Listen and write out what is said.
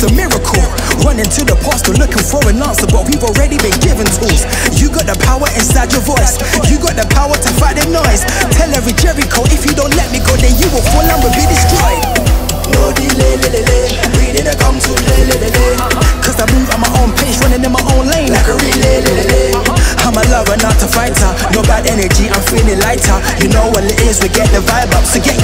It's a miracle. Running to the pastor looking for an answer, but we've already been given tools. You got the power inside your voice. You got the power to fight the noise. Tell every Jericho, if you don't let me go, then you will fall and will be destroyed. No delay, le, le, le. We didn't come to lay, le, le, le. Cause I move at my own pace, running in my own lane like a relay, le, le, le. I'm a lover, not a fighter. No bad energy, I'm feeling lighter. You know what it is, we get the vibe up. So get.